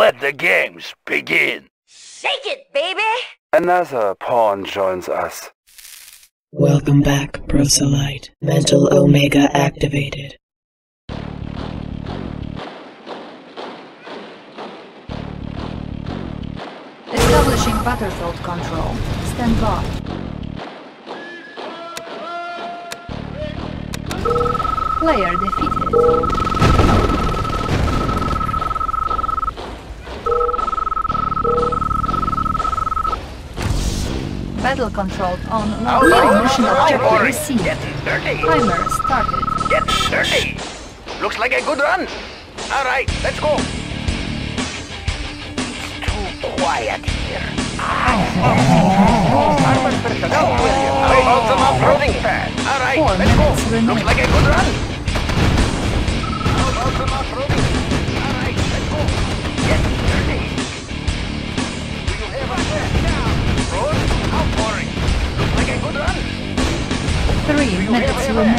Let the games begin. Shake it, baby! Another pawn joins us. Welcome back, Proselyte. Mental Omega activated. Establishing battlefield control. Stand by. Player defeated. Battle control on How New mission objective received. Getting dirty. Timer started. Get dirty. Looks like a good run. All right, let's go. It's too quiet here. Armored personnel, William. How about some off-roading pad? All right, Four let's go. Looks like a good run. How about some off-roading? Three minutes remain.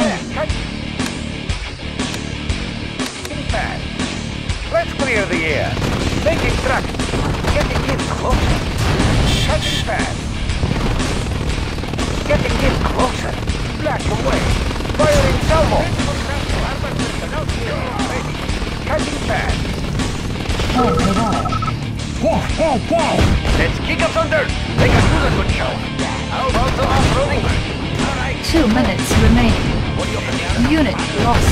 Let's clear the air. Making track. Getting in closer. Cutting pad. Getting in closer. Flash away. Firing salvo. Cutting pad. Let's kick us under. Make the good show. Two minutes remaining. Unit lost.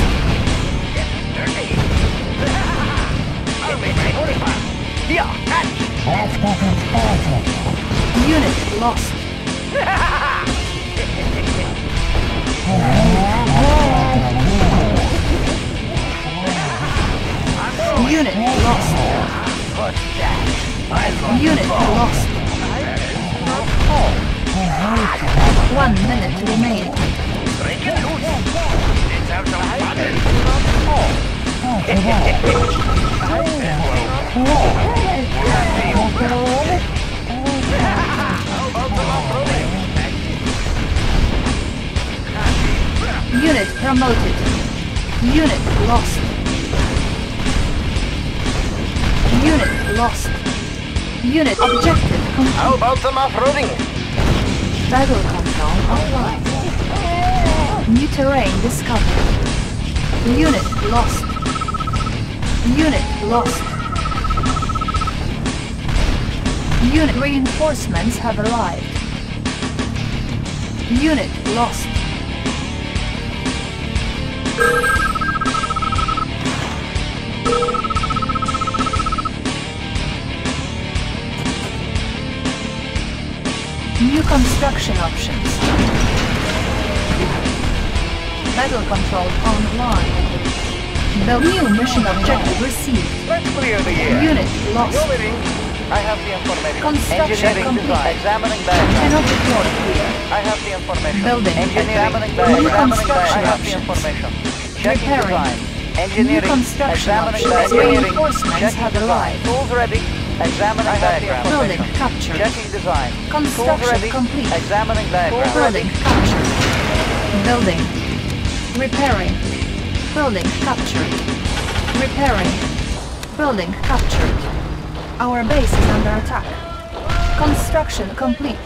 Unit lost. Unit lost. Unit lost. One minute remaining. Break it loose. Let's have some. Unit promoted. Unit lost. Unit lost. Unit objective complete. How about some off-roading? Battle control offline. New terrain discovered. Unit lost. Unit lost. Unit reinforcements have arrived. Unit lost. New construction options. Battle control online. The new mission objective received. Let's clear the air. Unit lost. You're leading. I have the information. Construction Engineering complete. design. Examining diagram. Cannot report here. I have the information. Building. Engineering New diagram. construction I have the options. information. Checking Repairing. design. Engineering. New construction Examining options. Reinforcements have arrived. Tools ready. Examining diagram. Building captured. Checking design. Construction complete. Examining diagram. Building captured. Building. Repairing. Building captured. Repairing. Building captured. Our base is under attack. Construction complete.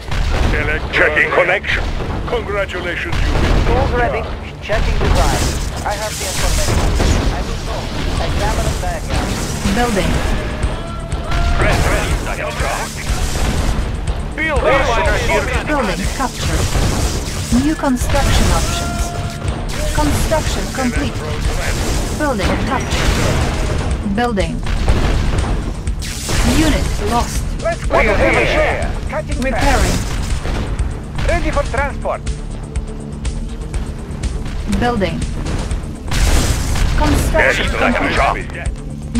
Checking connection. Congratulations, you've Tools ready. Checking design. I have the information. I will go. Examining diagram. Building. Field here. Building captured. New construction options. Construction complete. Building captured. Building. Unit lost. Let's clear the air. Cutting pad. Repairing. Ready for transport. Building. Construction complete.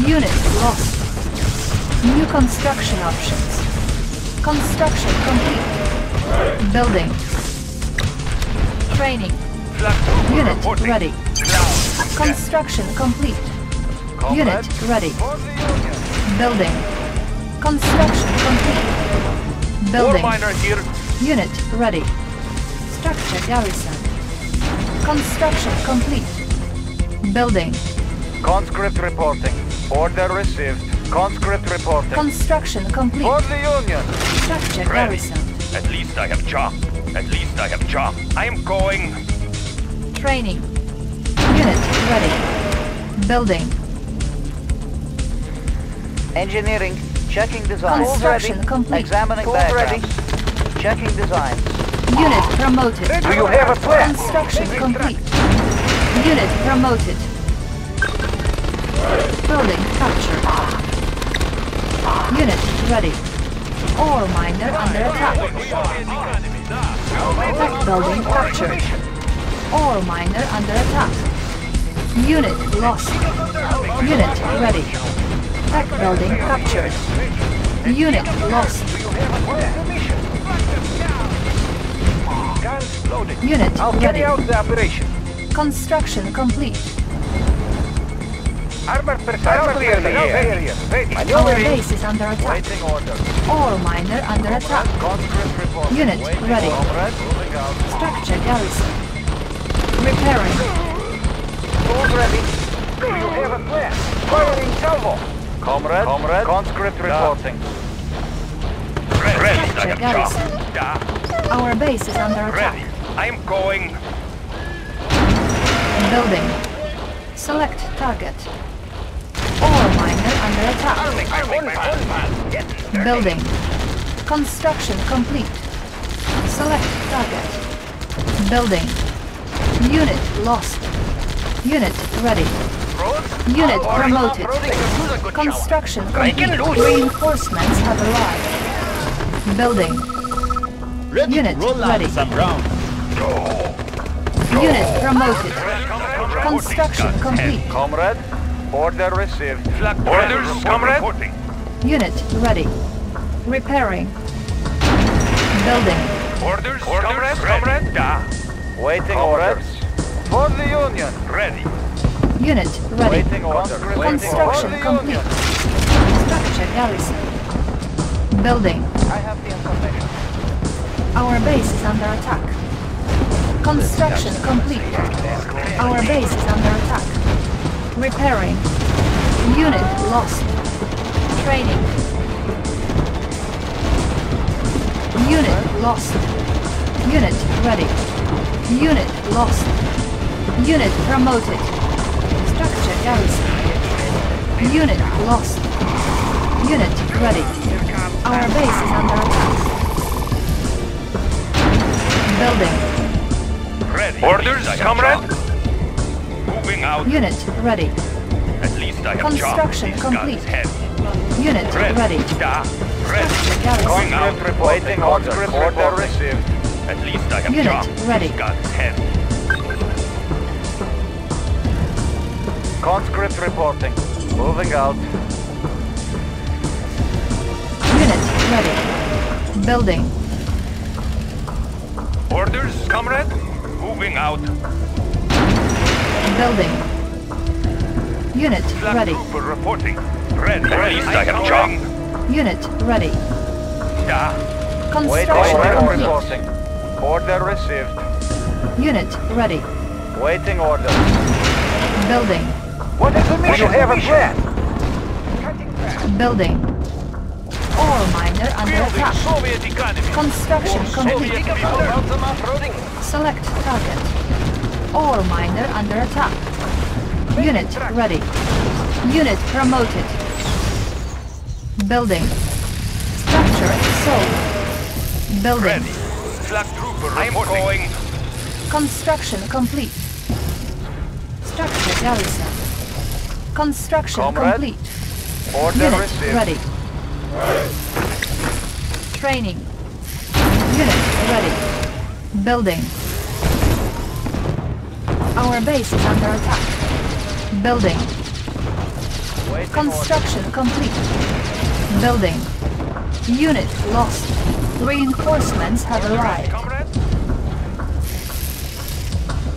Unit lost. New construction options. Construction complete. Building. Training. Unit ready. Construction complete. Unit ready. Building. Construction complete. Building. Unit ready. Structure garrison. Construction complete. Building. Conscript reporting. Order received. Conscript reporting. Construction complete. For the Union. Structure garrison. At least I have job. At least I have job. I am going. Training. Unit ready. Building. Engineering. Checking design. Construction complete. Examining Tools diagrams. Checking design. Unit promoted. Do you have a plan? Construction complete. Unit promoted. Building captured. Unit ready. Ore miner under attack. Tech building captured. Ore miner under attack. Unit lost. Unit ready. Tech building captured. Unit lost. Unit I'll carry ready. out the operation. Construction complete. Armor personnel clear the area. Ready. Our Maneuvering. base is under attack. Waiting order. Ore miner under attack. Conscript. Unit Waiting ready. Comrade. Structure garrison. Repairing. Tools ready. Do you have a plan? Firing salvo. Comrade. Comrade. Conscript reporting. Ready. Ready. Structure have garrison. Yeah. Our base is under Ready. attack. I am going. Building. Select target. Ore miner under attack. Building. Construction complete. Select target. Building. Unit lost. Unit ready. Unit promoted. Construction complete. Reinforcements have arrived. Building. Unit ready. Unit promoted. Construction complete. Comrade. Order received. Flag orders, comrade. Reporting. Unit ready. Repairing. Building. Orders, orders, comrade. Yeah. Waiting orders. For the Union. Ready. Unit ready. Waiting orders. Construction For complete. Union. Structure garrison. Building. I have the information. Our base is under attack. Construction complete. Our base is under attack. Repairing. Unit lost. Training. Unit lost. Unit ready. Unit lost. Unit promoted. Structure garrison. Unit lost. Unit ready. Our base is under attack. Building. Ready. Orders, comrade. Moving out. Unit ready. At least I have Construction complete. guns heavy. Unit Ready. ready. Yeah. Ready. Structure. Going out. Conscript reporting. Conscript order received. At least I have Unit job. ready. These guns heavy. Conscript reporting. Moving out. Unit ready. Building. Orders, comrade. Moving out. Building. Unit Flak ready. trooper reporting. Ready. At least I have job. Unit ready. Yeah. Waiting Construction order complete. reporting. Order received. Unit ready. Waiting order. Building. What is the mission? You have a plan. Building. Ore miner under attack. Soviet economy. Construction complete. Select target. Ore miner under attack. Unit ready. Unit promoted. Building. Structure sold. Building. Ready. Flak trooper reporting. I'm going. Construction complete. Structure garrison. Construction Comrade. complete. Order Unit received. ready. Training. Unit ready. Building. Our base is under attack. Building. Construction complete. Building. Unit lost. Reinforcements have arrived.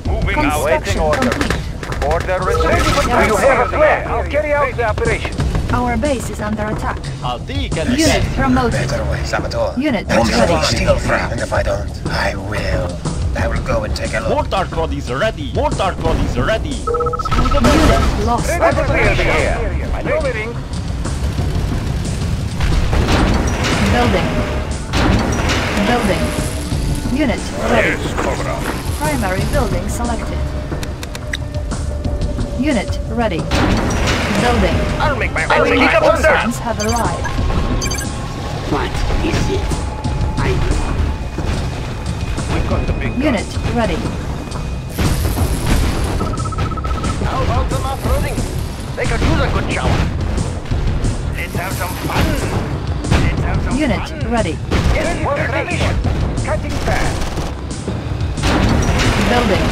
Moving Construction order. complete. Order received. Do you have a plan? I'll carry out the operation. Our base is under attack. Unit promoted. Better way, Saboteur. Unit promoted. steal from. And if I don't, I will. I will go and take a look. Mortar squad is ready. Mortar squad is ready. Through the Unit lost. Clear the air. Maneuvering. Building. Building. Unit ready. Yes, Comrade. Primary building selected. Unit ready. Building. I'll make my Our own leap of thunder. have arrived. What is it? I We got the big guns. Unit ready. How about some off-roading? They could use a good shower. Let's have some fun. Let's have some Unit fun. ready. Yes, more tradition. Cutting fast. Building.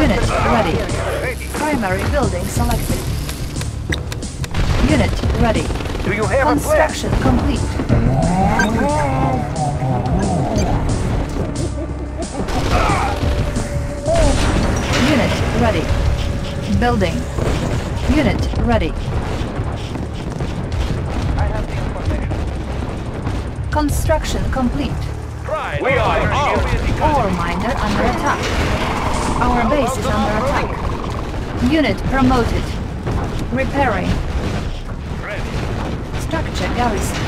Unit ready. Ready. Primary building selected. Unit ready. Do you have a plan? Construction complete. Unit ready. Building. Unit ready. I have the information. Construction complete. Pride. We are out. Ore miner under attack. Our base is under attack. Unit promoted. Repairing. Structure garrison.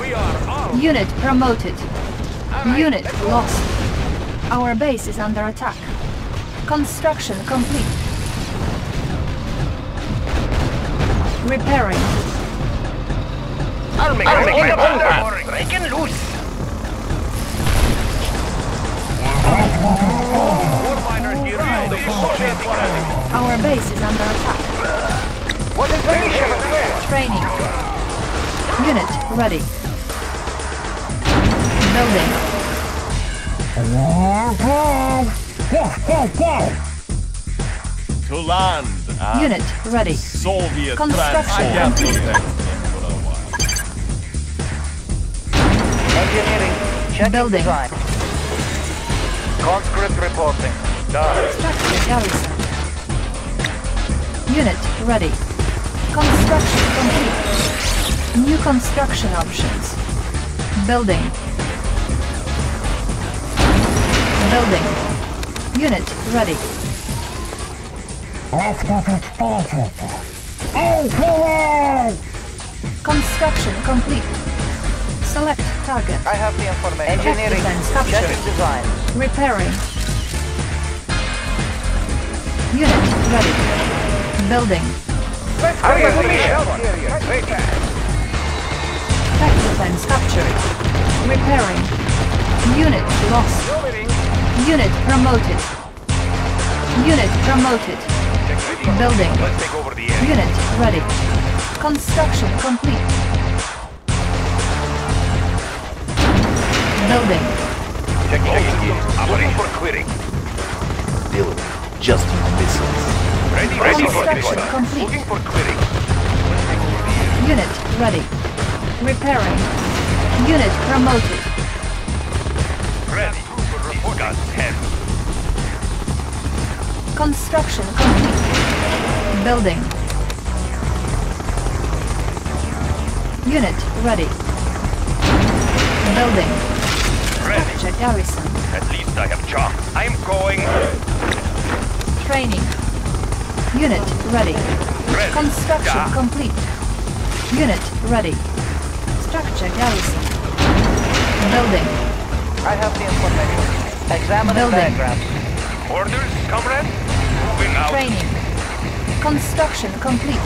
We are out. Unit promoted. Unit lost. Our base is under attack. Construction complete. Repairing. I'll make I'll my make my own thunder. Breaking loose. War miners here. The Soviet Army. Our base is under attack. What is the? Training. Unit ready. Building. To land. Unit ready. Soviet Construction transport. Engineering. Checking Building. design. Conscript reporting. Done. Structure garrison. Unit ready. Construction complete. New construction options. Building. Building. Unit ready. Construction complete. Select target. I have the information. Engineering. captured. Design. Repairing. Unit ready. Building. Armor personnel here. Tech defense captured. Repairing. Unit lost. Unit promoted. Unit promoted. Building. Let's take over the area. Unit ready. Construction complete. Building. Checking gear. Looking for clearing. build just missiles. Ready, ready for Construction complete. Looking for clearing. Unit ready. Repairing. Unit promoted. Ready. These guns heavy. Construction complete. Building. Unit ready. Building. Ready. Structure garrison. At least I have chalk. I'm going. Training. Unit ready. Ready. Construction Yeah. complete. Unit ready. Structure garrison. Building. I have the information. Examining Building. diagram. Orders, comrade? Moving out. Training. Construction complete.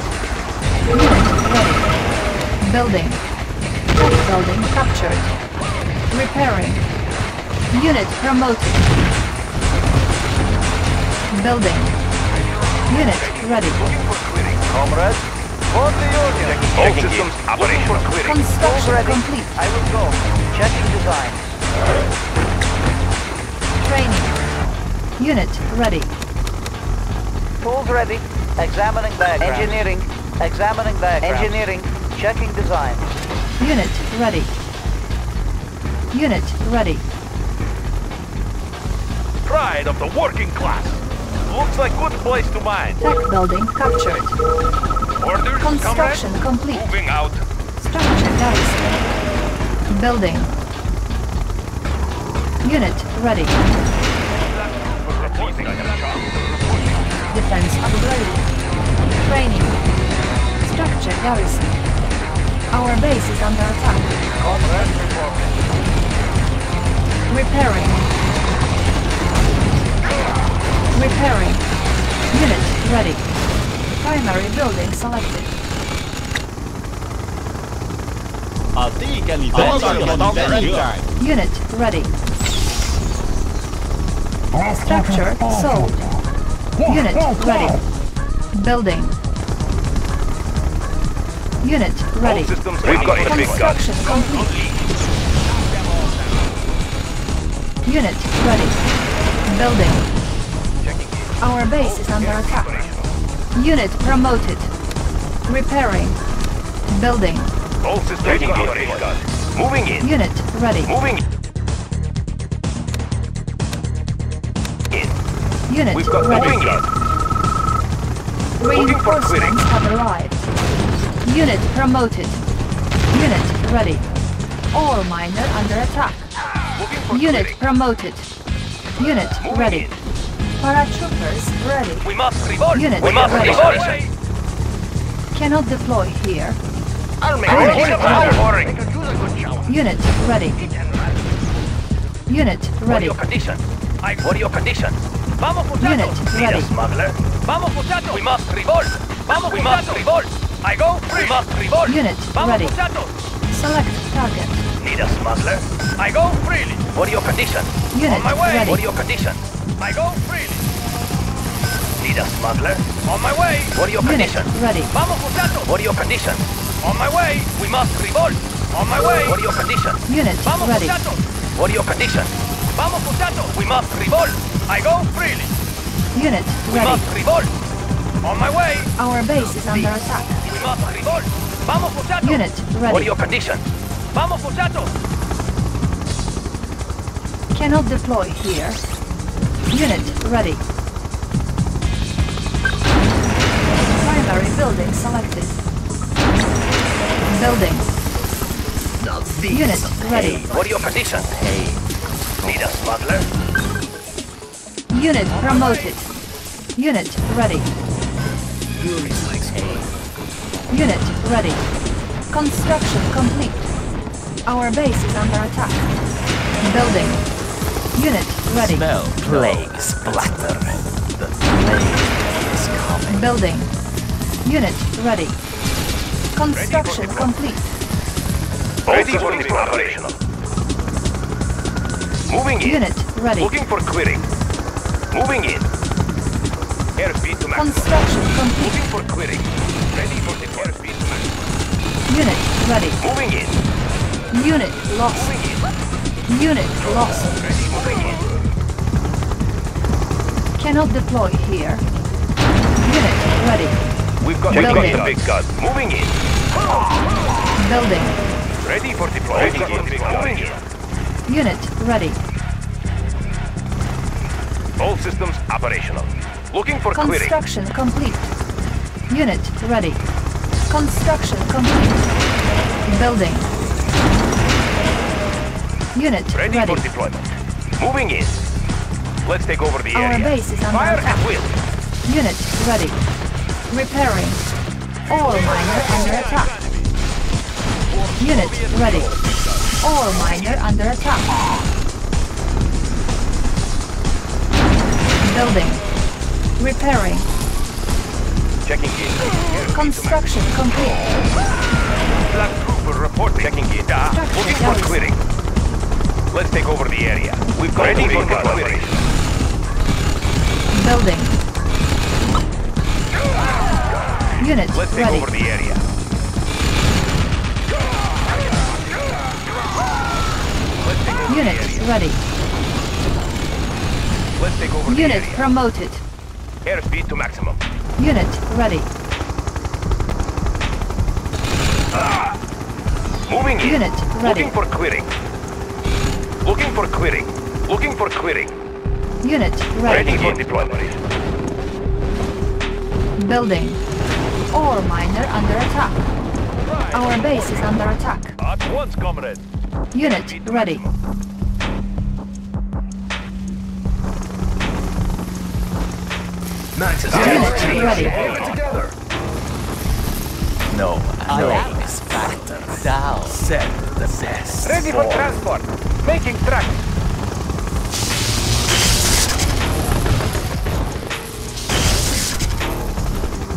Unit ready. Building. Building captured. Repairing. Unit promoted. Building. Unit ready. Looking for clearing. Comrade. For the Union. All systems operating for clearing. Construction ready. complete. I will go. Checking design. Training. Unit ready. Tools ready. Examining diagram. Engineering. Examining diagram. Engineering. Checking design. Unit ready. Unit ready. Pride of the working class. Looks like good place to mine. Tech building captured. Orders, Construction comrade? complete. Moving out. Structure garrison. Building. Unit ready. Defense upgraded. Training. Structure garrison. Our base is under attack. Repairing. Repairing. Unit ready. Primary building selected. Unit ready. Structure sold. Unit ready. Building. Unit ready. systems We've got the big. Construction complete. Unit ready. Building. Our base is under attack. Unit promoted. Repairing. Building. All systems Taking operational. Moving in. Unit ready. Moving Unit We've got ready. moving in. Reinforcements have arrived. Unit promoted. Unit ready. All miner under attack. Unit clearing. promoted. Unit Moving ready. in. Paratroopers ready. We must revolt. Unit we must ready. revolt. Cannot deploy here. I'll make Unit Unit ready. pouring. They could use a good shower. Unit ready. Unit What are ready. your conditions? What are your conditions? Vamos, muchachos. Unit ready. a smuggler. Vamos, muchachos. We must revolt. Vamos, we must revolt. I go free. We must revolt. Unit Vamos, ready. muchachos. Select target. Need a smuggler. I go freely. What are your conditions? Unit On my way. ready. What are your conditions? I go freely. Need a smuggler. On my way. What are your Unit conditions? ready. Vamos, muchachos. What are your conditions? On my way. We must revolt. On my way. What are your conditions? Unit Vamos, ready. muchachos. What are your conditions? Vamos, muchachos. We must revolt. I go freely. Unit ready. We must revolt. On my way. Our base is under attack. We must revolt. Vamos, muchachos. Unit ready. What are your conditions? Vamos, muchachos. Cannot deploy here. Unit ready. Primary building selected. Building. Unit ready. What are your conditions? Need a smuggler? Unit promoted. Unit ready. Unit ready. Construction complete. Our base is under attack. Building. Unit ready. Smell plague splatter. The plague is coming. Building. Unit ready. Construction complete. Ready for the operational. Moving in. Unit ready. Looking for clearing. Moving in. Airspeed to max. Construction complete. Looking for clearing. Ready for the airspeed to max. Unit ready. Moving in. Unit lost. Moving in. Unit lost. Ready. Moving in. Cannot deploy here. Unit ready. We've got, Building. we've got the big gun. Moving in. Building. Ready for deployment. Ready for deployment. Moving in. Unit ready. All systems operational. Looking for clearing. Construction complete. Unit ready. Construction complete. Building. Unit Ready, ready. for deployment. Moving in. Let's take over the Our area. base is under Fire attack. at will. Unit ready. Repairing. All miner under attack. Unit ready. All miner under attack. Building. Repairing. Checking in. Construction complete. max. Black trooper reporting. Checking in. Ah, looking for clearing. Let's take over the area. We've got ready for clearing. Building. Unit Let's take ready. over the area. Let's take over Unit ready. Let's take over Unit promoted. Airspeed to maximum. Unit ready. Ah! Moving in. Unit ready. Looking for clearing. Looking for clearing. Looking for clearing. Unit Ready ready. for deployment. Building. Ore miner under attack. Our base is under attack. At once, comrade. Unit ready. Unit ready. No, I no am splatter. Down. Send the best. Ready for transport. Making track.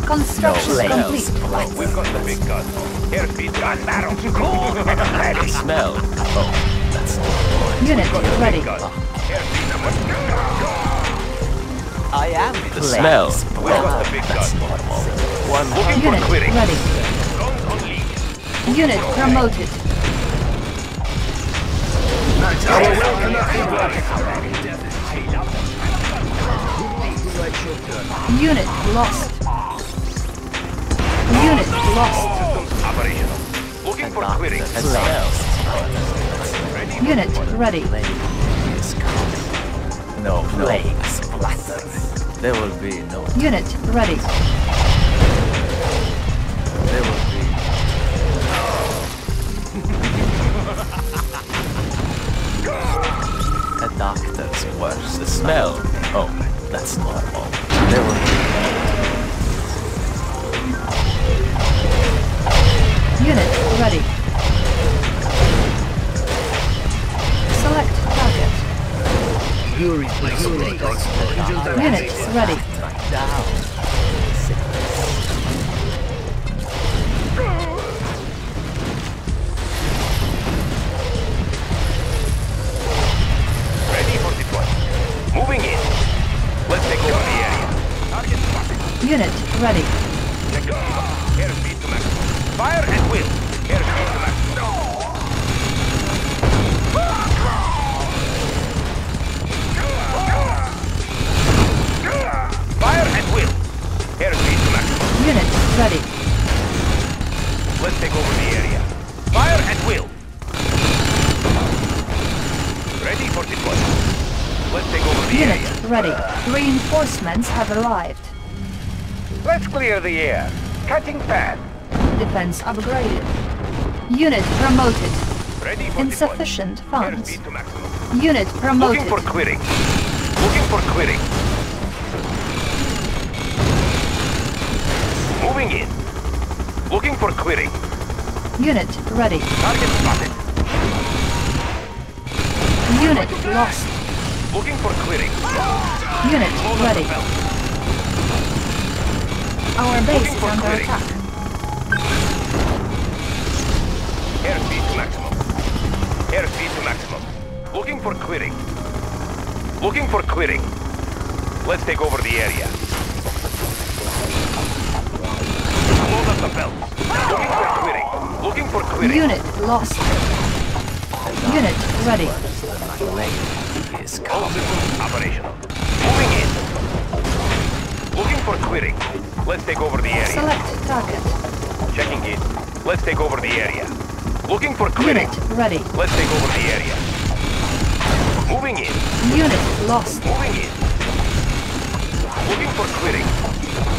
Construction No, complete. splatter. We've got the big gun. Airspeed gun barrels. Cool. Ready. Smell. Oh, that's not Unit ready. Gun. Airspeed number. I am The playing. smell. We've got the big That's gun. normal. One Looking for Unit clearing. ready. Guns unleashed. Unit promoted. Unit lost. Unit lost. Operational. Looking for clearing. and. Unit ready. is coming. No, no splatter. There will be no. Unit ready. There will be. A doctor's worse. The smell. Oh, that's normal. There will be. Unit ready. Select target. Unit ready. Down. Ready for deployment. Moving in. Let's take over the area. Target. Unit ready. Have arrived. Let's clear the air. Cutting path. Defense upgraded. Unit promoted. Ready for Insufficient funds. Airspeed to maximum. Unit Looking promoted. for clearing. Looking for clearing. Moving in. Looking for clearing. Unit ready. Target spotted. Unit lost. Looking for clearing. Unit ready. Our base is under clearing. attack. Airspeed to maximum. Airspeed to maximum. Looking for clearing. Looking for clearing. Let's take over the area. Hold up the belt. Looking for clearing. Looking for clearing. Unit lost. Unit ready. All systems operational. Looking for clearing. Let's take over the area. Select target. Checking in. Let's take over the area. Looking for clearing. Unit ready. Let's take over the area. Moving in. Unit lost. Moving in. Looking for clearing.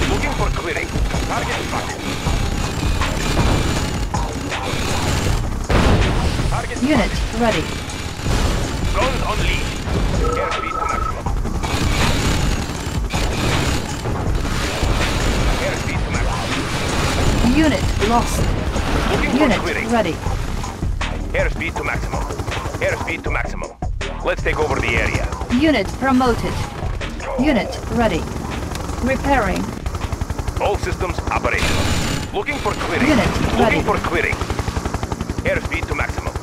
Looking for clearing. Target spotted. Target Unit ready. Guns unleashed. Airspeed to maximum. Unit lost. Looking Unit clearing. ready. Airspeed to maximum. Airspeed to maximum. Let's take over the area. Unit promoted. Unit ready. Repairing. All systems operational. Looking for clearing. Unit Looking for clearing. Airspeed to maximum.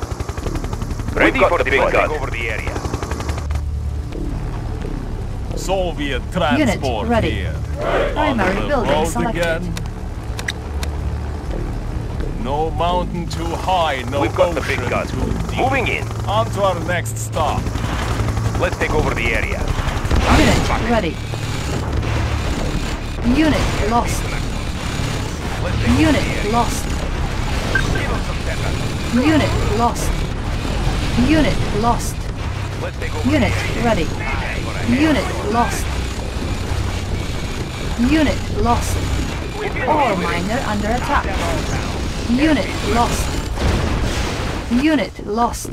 Ready for the big gun. Take over the area. Soviet transport Unit ready. here. Primary On building selected. again. No mountain too high, no We've got the big ocean gun. too deep. Moving in. On to our next stop. Let's take over the area. Unit spotted. ready. Unit lost. Let's take over the Unit lost. Give us some pepper. Unit lost. Unit lost. Let's take over Unit ready. Unit lost. Unit lost. Ore miner under attack. Unit lost. Unit lost.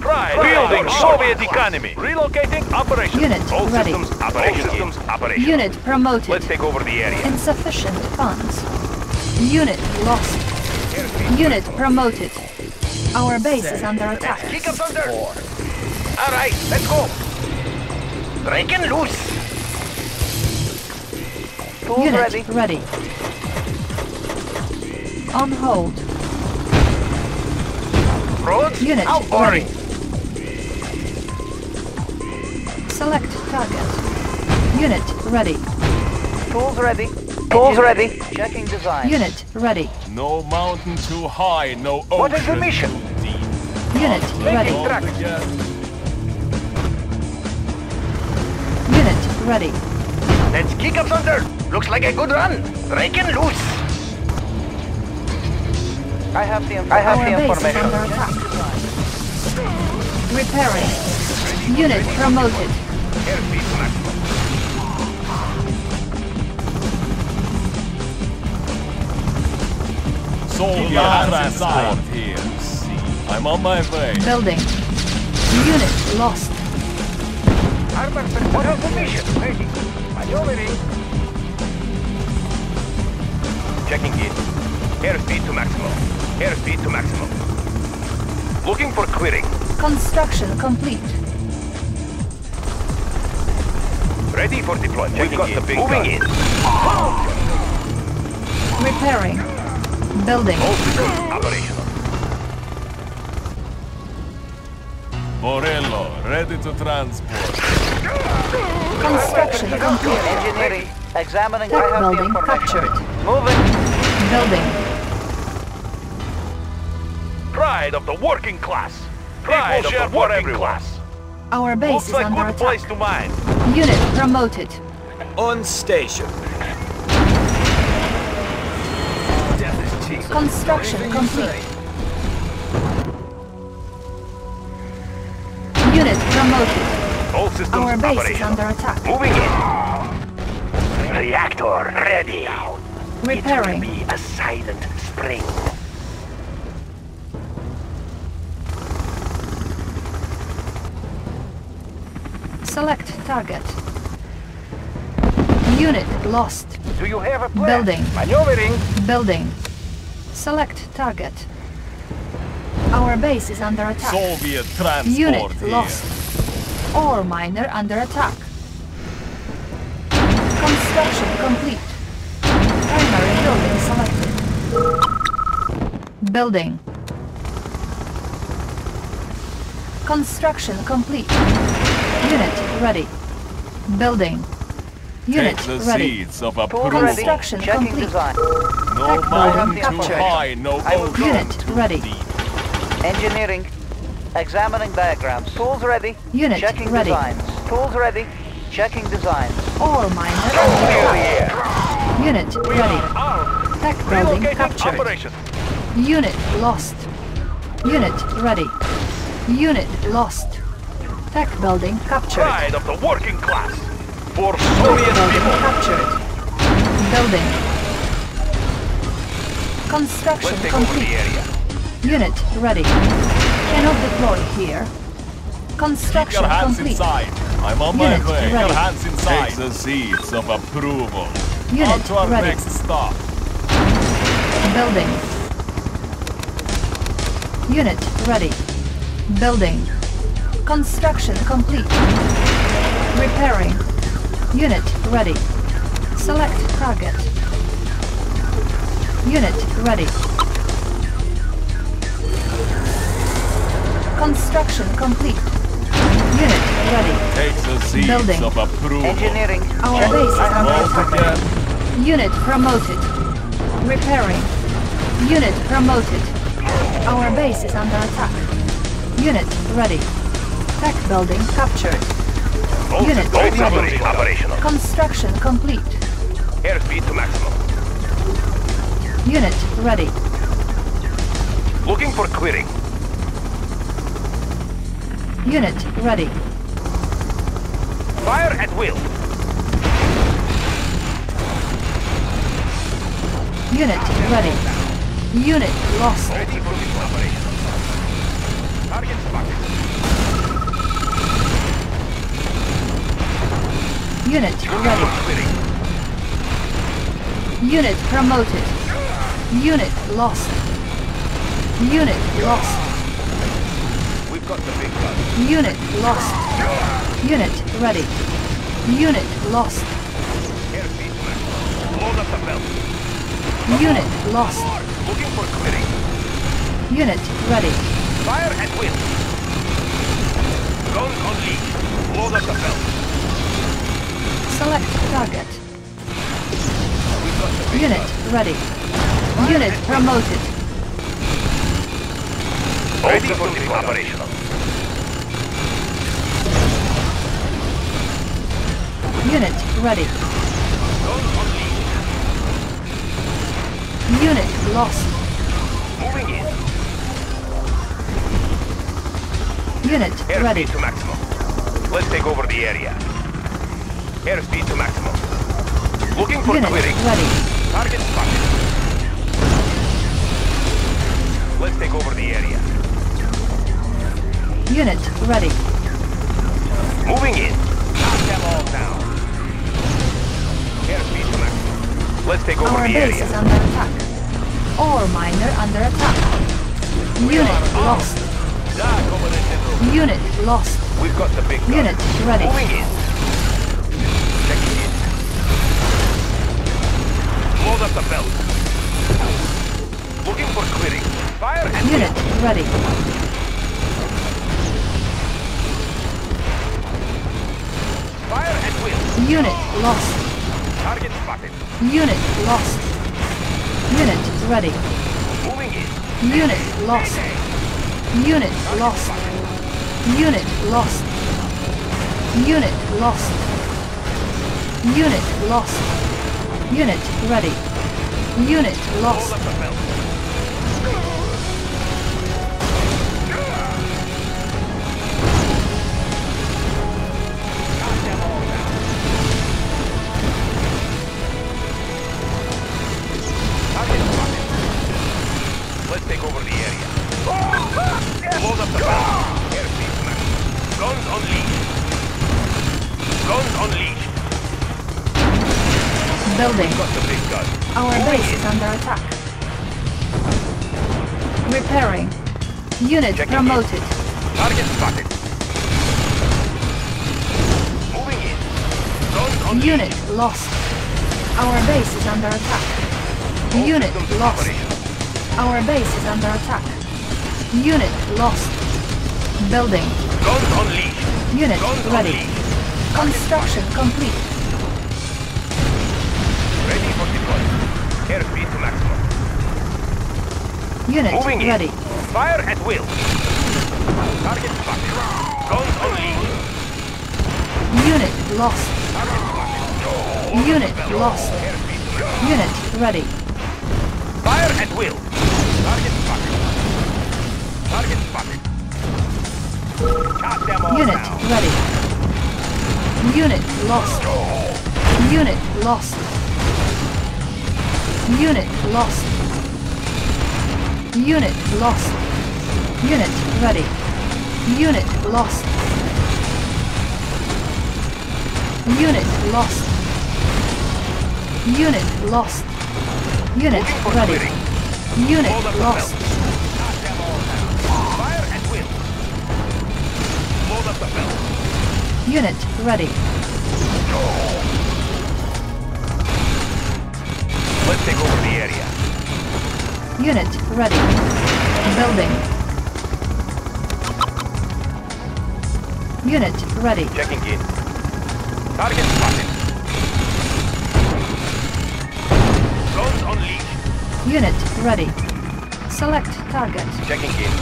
Prime. Building Soviet economy. Relocating operation. Unit All ready. systems operational. All systems operational. Unit promoted. Let's take over the area. Insufficient funds. Unit lost. Unit promoted. Our base is under attack. Kick up under. All right, let's go. Breaking loose. Tools Unit ready. ready. On hold. Roads Unit outboarding. Select target. Unit ready. Tools ready. Tools ready. Checking design. Unit ready. No mountain too high, no ocean What is the mission? deep. Unit ready. Unit ready. Let's kick up under. Looks like a good run. Breaking loose. I have the, inf- I have Our the base information. under attack. Repairing. Unit promoted. Airspeed maximum. Soviet here. I'm on my way. Building. Unit lost. Armor What is the mission? Ready. Maneuvering. Checking in. Airspeed to maximum. Airspeed to maximum. Looking for clearing. Construction complete. Ready for deployment. We've got the big Moving in. Repairing. Building. All operational. Morello, ready to transport. Construction complete. Engineering. Examining. I Tech have the building captured. Moving. Building. Pride of the working class. Pride of the working class. Our base Looks is like under good place to mine. Unit promoted. On station. Death is cheap. Construction complete. Unit promoted. All systems Our base is under attack. Moving in. Reactor ready. Repairing. Be a silent spring. Select target. Unit lost. Do you have a plan? Building. Maneuvering. Building. Select target. Our base is under attack. Soviet transport Unit here. lost. Ore miner under attack. Construction complete. Primary building selected. Building. Construction complete. Unit ready. Building. Unit Take the ready. seeds of Tools approval. Construction Checking complete. design. No Tech mountain building too captured. high, no I ocean Unit too ready. deep. Engineering. Examining diagrams. Tools ready. Unit Checking ready. designs. Tools ready. Checking designs. Ore miner under attack. Unit ready. Tech building Relocating captured. operation. Unit lost. Unit ready. Unit lost. Tech building captured. Pride of the working class. For Tech Soviet people. captured. Building. Construction Let's take over the complete. area. Unit ready. Cannot deploy here. Keep Construction your hands complete. inside. I'm on Unit my way. Keep ready. your hands inside. Take the seeds of approval. Unit On to our ready. next stop. Building. Unit ready. Building. Construction complete. Repairing. Unit ready. Select target. Unit ready. Construction complete. Unit ready. Take the seeds Building. of approval. Engineering. Our base is under attack. Unit promoted. Repairing. Unit promoted. Our base is under attack. Unit ready. Tech building captured. All Unit ready. operational. operational. Construction complete. Airspeed to maximum. Unit ready. Looking for clearing. Unit ready. Fire at will. Unit ready. Unit lost. Ready for this operation. Unit ready. Unit promoted. Unit lost. Unit lost. We've got the big gun. Unit lost. Unit ready. Unit lost. Airspeed to maximum. Load up the belt. Unit lost. Looking for clearing. Unit ready. Fire at will. Guns on lead. Load up the belt. Select target. We've got the big Unit gun. ready. Unit promoted. Ready for deployment. Operational. Unit ready. Guns on lead. Unit lost. Unit ready. Airspeed to maximum. Let's take over the area. Airspeed to maximum. Looking for Unit clearing. ready. Target spotted. Let's take over the area. Unit ready. Moving in. Knock them all down. Airspeed to maximum. Let's take over Our the base area. is under attack. Ore miner under attack. Unit lost. Unit lost. We've got the big gun. Unit ready. Moving in. Checking in. Load up the belt. Looking for clearing. Fire and Unit will. ready. Fire and will. Unit lost. Target spotted. Unit lost. Unit ready. Moving in. Unit lost. Unit lost. Unit lost. Unit lost. Unit lost. Unit ready. Unit lost. Building. Got the big gun. Our base is under attack. Repairing. Unit Checking promoted. Target spotted. Moving in. Unleashed. Unit lost. Our base is under attack. All Unit lost. operational. Our base is under attack. Unit lost. Building. Guns unleashed. Unit Guns ready. unleashed. Construction complete. Unit Moving in. ready. Fire at will. Target spotted. Guns unleashed. Unit lost. Target. Unit lost. Airspeed to maximum. Unit ready. Fire at will. Target spotted. Target spotted. Shot them all Unit down. ready. Unit lost. Unit lost. Unit lost. Unit lost. Unit ready. Unit lost. Unit lost. Unit lost. Unit ready. Unit Hold up the lost. belt. Shot them all down. Fire at will. Load up the belt. Unit ready. Let's take over the area. Unit ready. Building. Unit ready. Checking in. Target spotted. Guns unleashed. Unit ready. Select target. Checking in.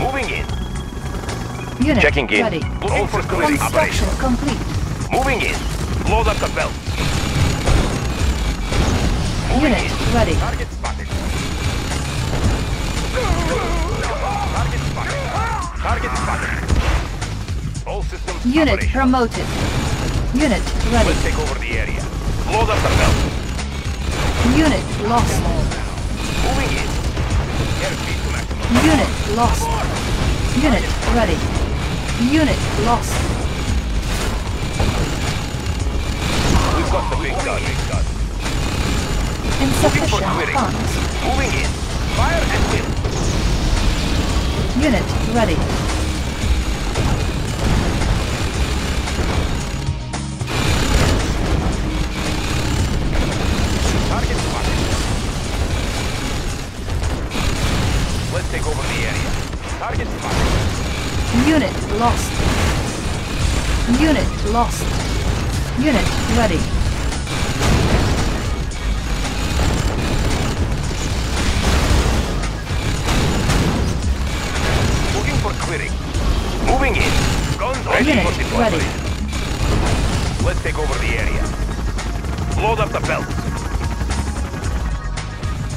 Moving in. Unit Checking in. ready. Looking for Construction complete. Moving in. Load up the belt. Unit ready. Target spotted. Target spotted. Target spotted. All systems Unit operational. promoted. Unit ready. Let's take over the area. Load up the belt. Unit lost. Moving in. Unit lost. Unit ready. Unit lost. We've got the big gun. Big gun. Insufficient funds. Moving in. Fire at will. Unit ready. Target spotted. Let's take over the area. Target spotted. Unit lost. Unit lost. Unit ready. Ready. Let's take over the area. Load up the belt.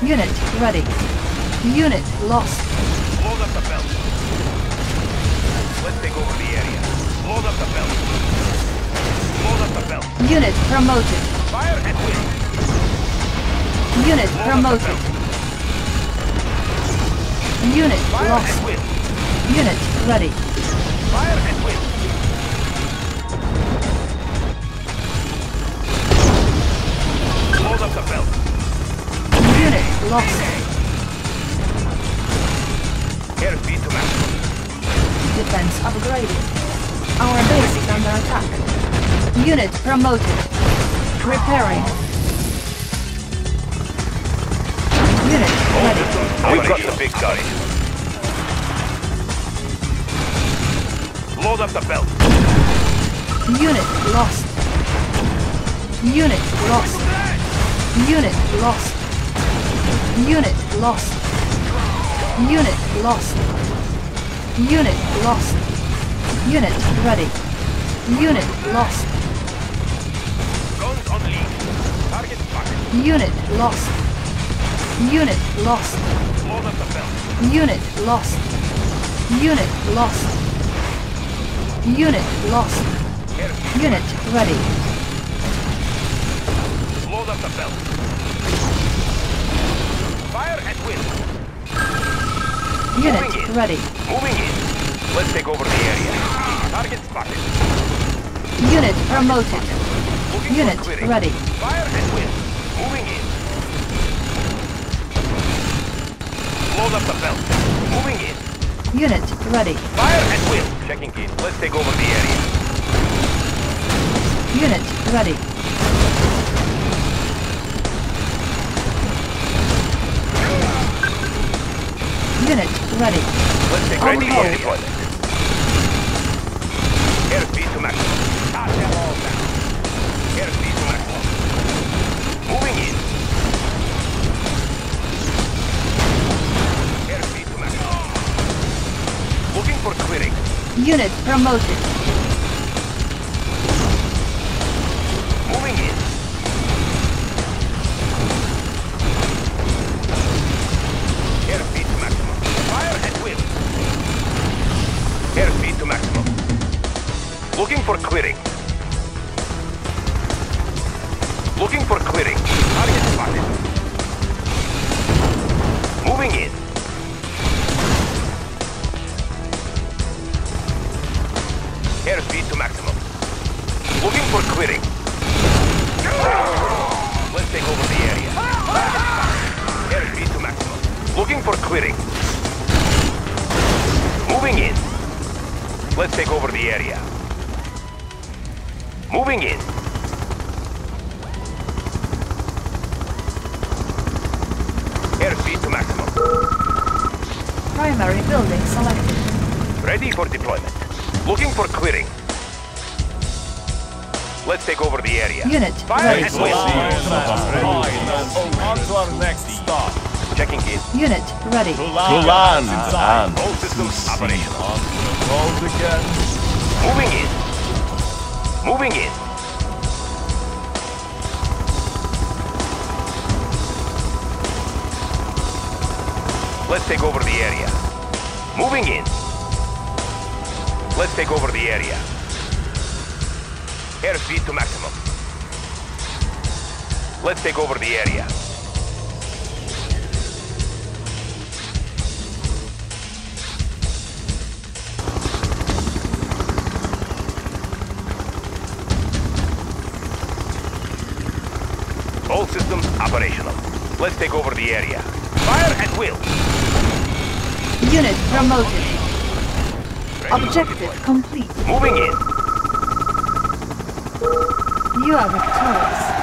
Unit ready. Unit lost. Load up the belt. Let's take over the area. Load up the belt. Load up the belt. Unit promoted. Fire at will. Unit Load promoted. Unit Fire lost. Unit ready. Fire at will. Lost. Airspeed to maximum. Defense upgraded. Our base is under attack. Unit promoted. Repairing. Unit ready. We've got the big guy. Load up the belt. Unit lost. Unit lost. Unit lost. Unit lost. Unit lost. Unit lost. Unit ready. Unit lost. Guns unleashed. Target spotted. Unit lost. Unit lost. Unit lost. Unit lost. Unit lost. Unit ready. Load up the belt. Fire at will. Unit Moving in. ready. Moving in. Let's take over the area. Target spotted. Unit promoted. Unit ready. Fire at will. Moving in. Load up the belt. Moving in. Unit ready. Fire at will. Checking in. Let's take over the area. Unit ready. Unit ready. On ready for deployment. Airspeed to maximum. Shot them all down. Airspeed to maximum. Moving in. Airspeed to maximum. Looking for clearing. Unit promoted. Checking in. Unit ready. To To land. land and All systems operational. On to the road again. Moving in. Moving in. Let's take over the area. Moving in. Let's take over the area. Airspeed to maximum. Let's take over the area. All systems operational. Let's take over the area. Fire at will. Unit promoted. Objective complete. Moving in. You are victorious.